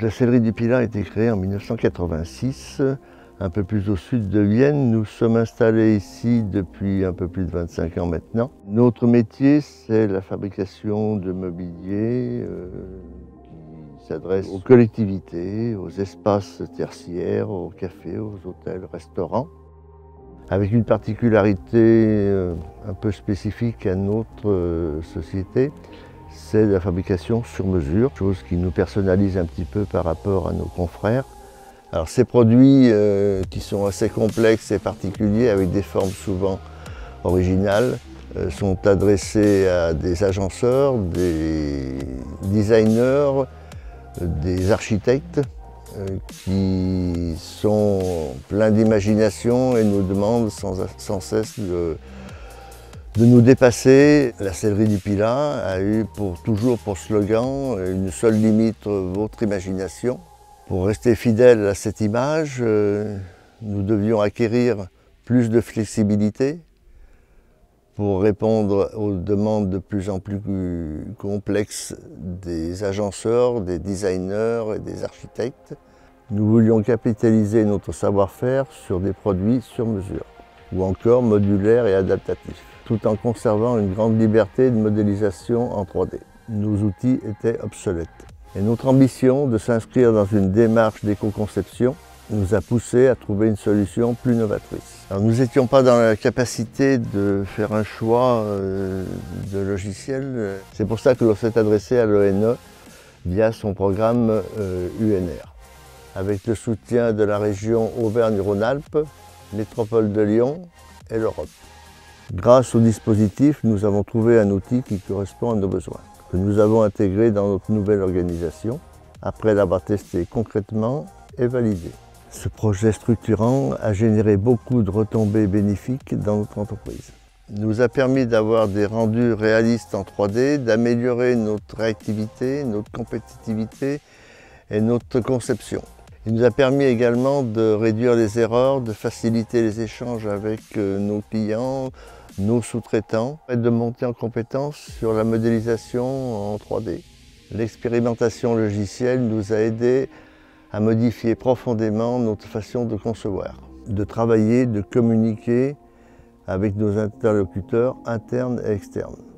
La sellerie du Pilat a été créée en 1986, un peu plus au sud de Vienne. Nous sommes installés ici depuis un peu plus de 25 ans maintenant. Notre métier, c'est la fabrication de mobilier euh, qui s'adresse aux collectivités, aux espaces tertiaires, aux cafés, aux hôtels, restaurants avec une particularité euh, un peu spécifique à notre euh, société, c'est la fabrication sur mesure, chose qui nous personnalise un petit peu par rapport à nos confrères. Alors ces produits euh, qui sont assez complexes et particuliers, avec des formes souvent originales, sont adressés à des agenceurs, des designers, des architectes, euh, qui sont pleins d'imagination et nous demandent sans, cesse de, nous dépasser. La sellerie du Pilat a eu pour, toujours pour slogan une seule limite, votre imagination. Pour rester fidèle à cette image, euh, nous devions acquérir plus de flexibilité pour répondre aux demandes de plus en plus complexes des agenceurs, des designers et des architectes. Nous voulions capitaliser notre savoir-faire sur des produits sur mesure, ou encore modulaires et adaptatifs, tout en conservant une grande liberté de modélisation en 3D. Nos outils étaient obsolètes. Et notre ambition de s'inscrire dans une démarche d'éco-conception nous a poussé à trouver une solution plus novatrice. nous n'étions pas dans la capacité de faire un choix euh, de logiciel. C'est pour ça que l'on s'est adressé à l'ONE via son programme UNR, euh, avec le soutien de la région Auvergne-Rhône-Alpes, métropole de Lyon et l'Europe. Grâce au dispositif, nous avons trouvé un outil qui correspond à nos besoins, que nous avons intégré dans notre nouvelle organisation, après l'avoir testé concrètement et validé. Ce projet structurant a généré beaucoup de retombées bénéfiques dans notre entreprise. Il nous a permis d'avoir des rendus réalistes en 3D, d'améliorer notre réactivité, notre compétitivité et notre conception. Il nous a permis également de réduire les erreurs, de faciliter les échanges avec euh, nos clients, nos sous-traitants et de monter en compétence sur la modélisation en 3D. L'expérimentation logicielle nous a aidés à modifier profondément notre façon de concevoir, de travailler, de communiquer avec nos interlocuteurs internes et externes.